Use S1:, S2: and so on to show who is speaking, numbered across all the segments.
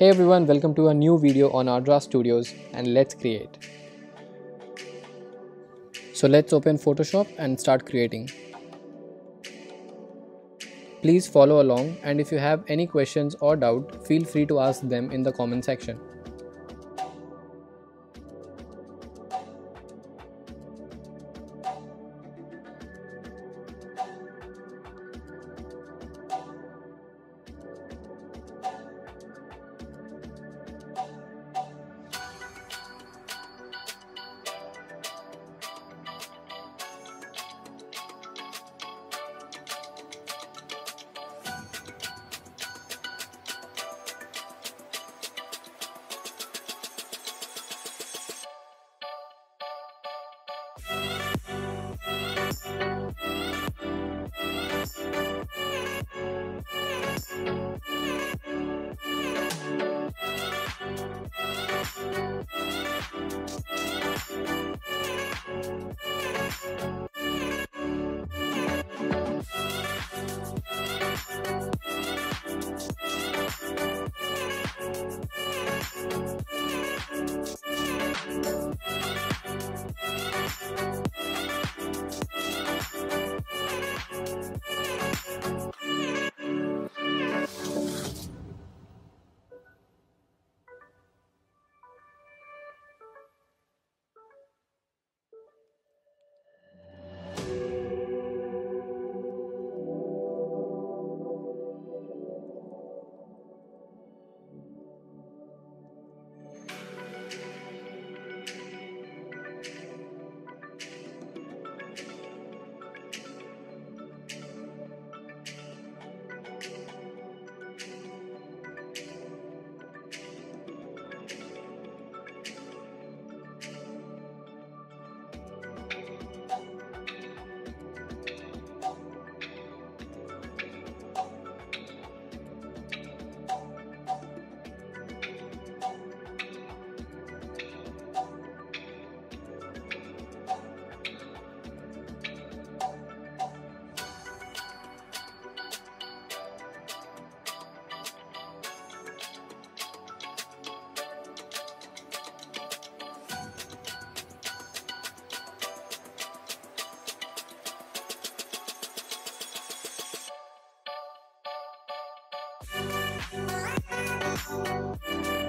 S1: Hey everyone, welcome to a new video on Ardrask Studios and let's create. So let's open Photoshop and start creating. Please follow along and if you have any questions or doubt, feel free to ask them in the comment section.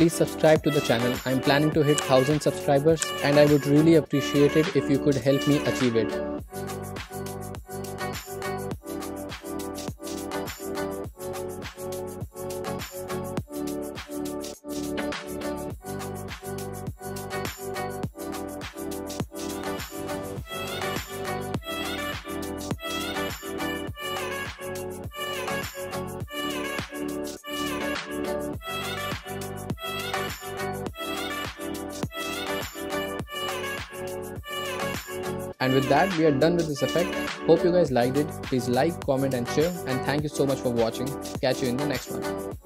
S1: Please subscribe to the channel. I'm planning to hit 1000 subscribers and I would really appreciate it if you could help me achieve it. And with that, we are done with this effect. Hope you guys liked it. Please like, comment and share. And thank you so much for watching. Catch you in the next one.